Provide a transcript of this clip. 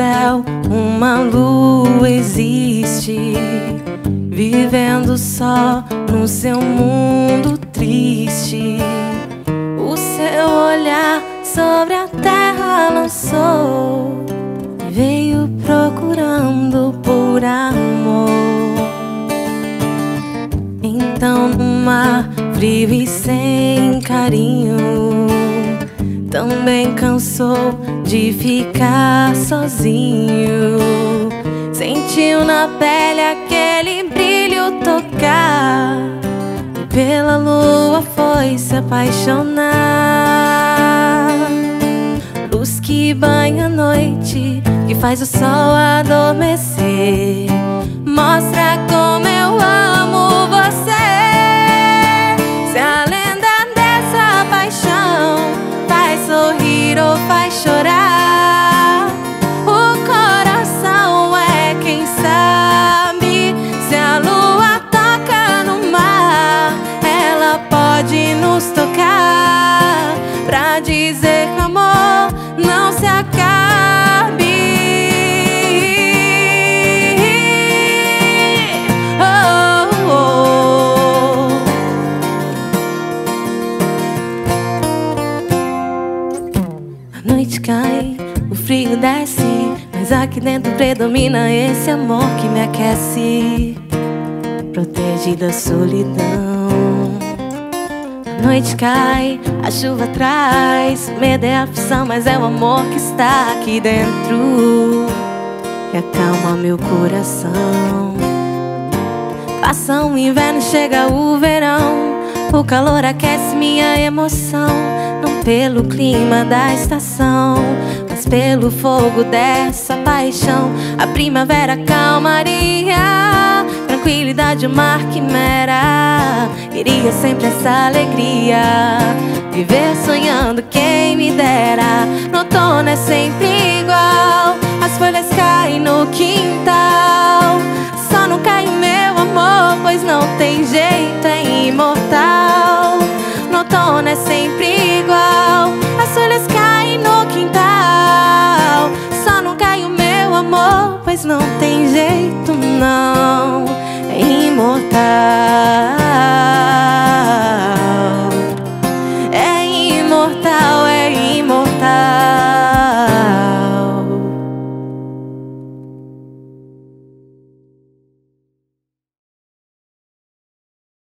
céu uma lua existe, vivendo só no seu mundo triste. O seu olhar sobre a terra lançou, veio procurando por amor. Então, no mar frio e sem carinho também cansou de ficar sozinho. Sentiu na pele aquele brilho tocar. E pela lua foi se apaixonar. Luz que banha a noite, que faz o sol adormecer. Mostra como eu amo nos tocar pra dizer que o amor não se acabe. Oh, oh. A noite cai, o frio desce, mas aqui dentro predomina esse amor que me aquece, protege da solidão. A noite cai, a chuva traz, medo é aflição, mas é o amor que está aqui dentro que acalma meu coração. Passa o inverno, chega o verão. O calor aquece minha emoção. Não pelo clima da estação, mas pelo fogo dessa paixão. A primavera calmaria, tranquilidade, o mar quimera. Queria sempre essa alegria. Viver sonhando, quem me dera. No outono é sempre igual. As folhas caem no quintal. Só não cai o meu amor, pois não tem jeito, é imortal. No outono é sempre igual. As folhas caem no quintal. Só não cai o meu amor, pois não tem jeito, não. É imortal.